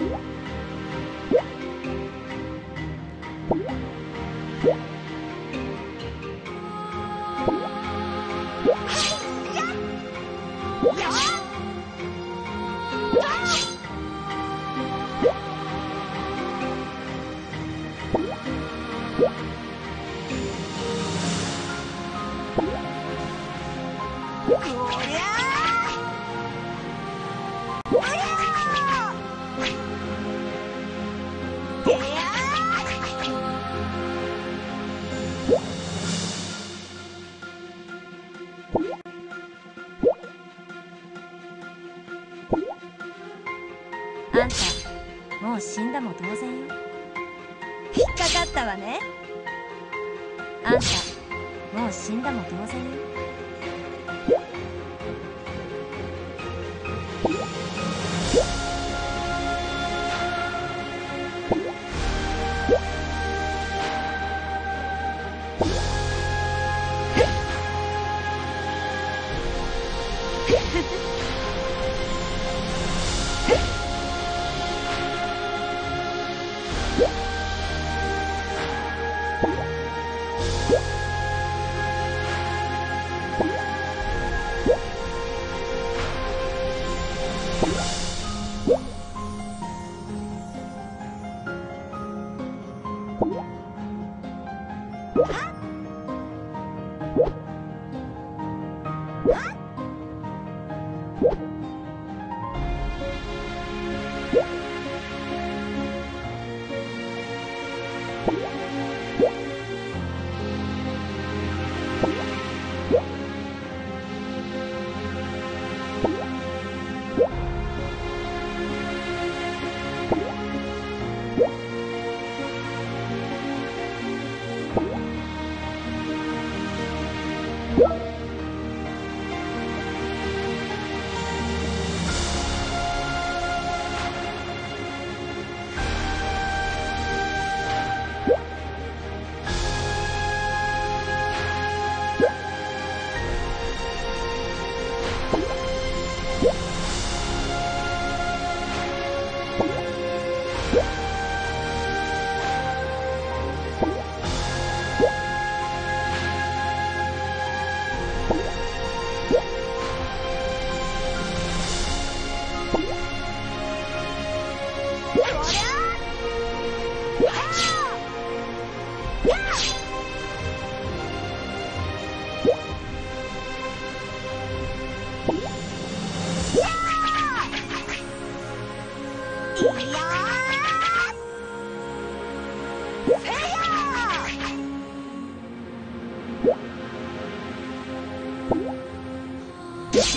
you 死んだも同然よ。引っかかったわね。あんたもう死んだも同然よ後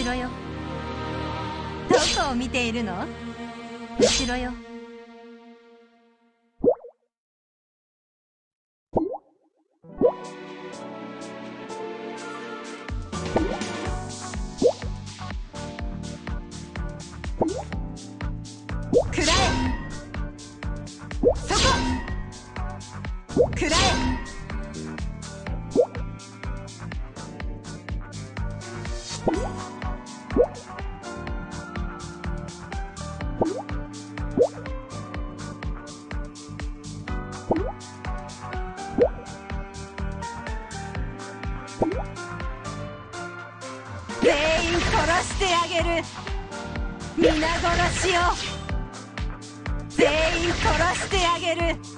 ろよ。どこを見ているの？後ろよ。くらえそこ。くらえ殺してあげる皆殺しを全員殺してあげる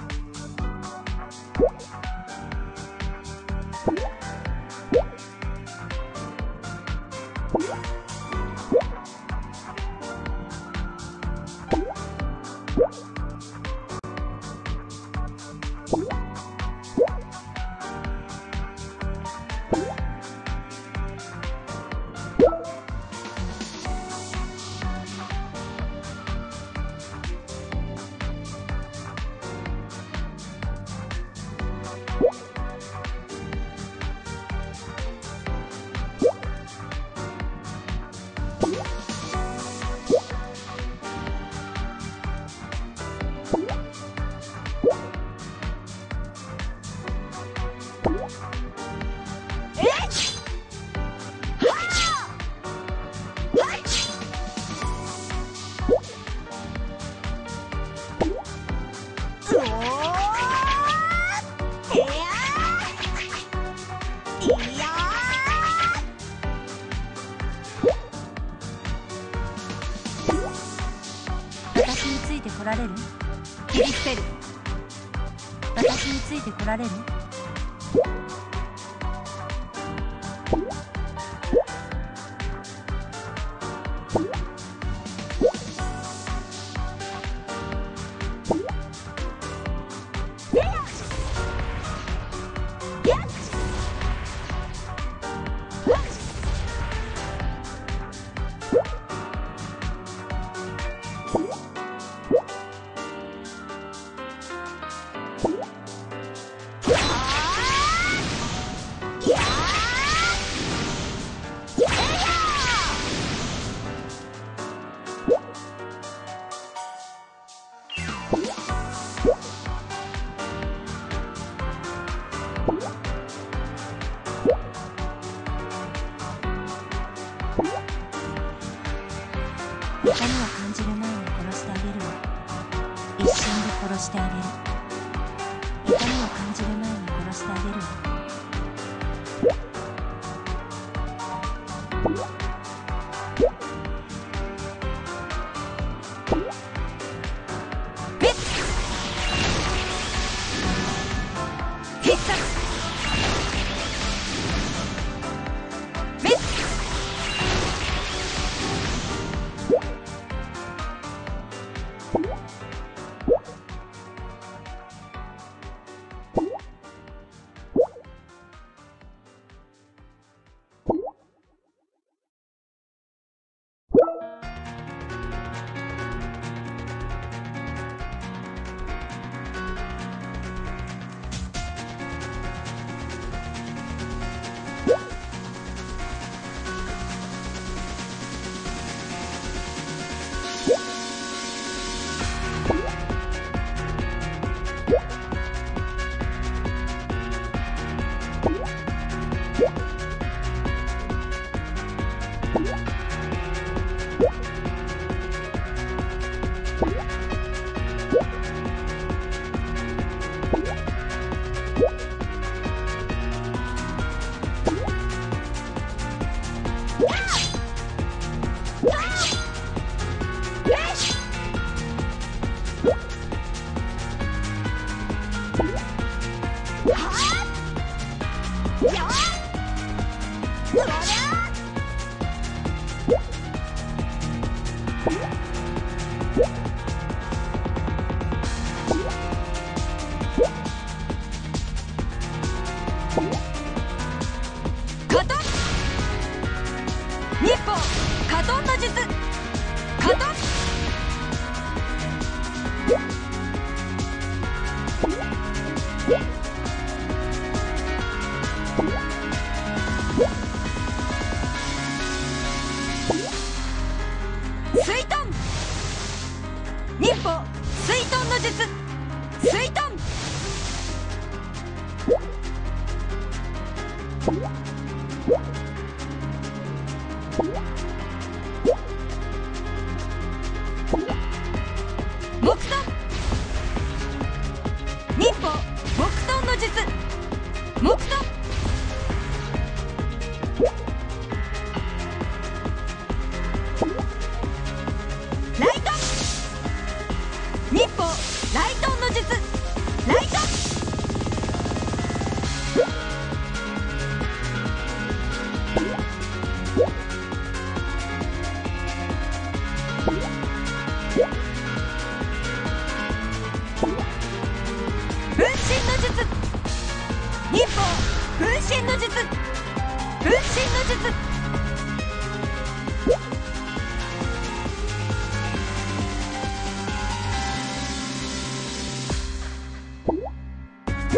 私についてこられる？についてこられる？you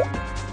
you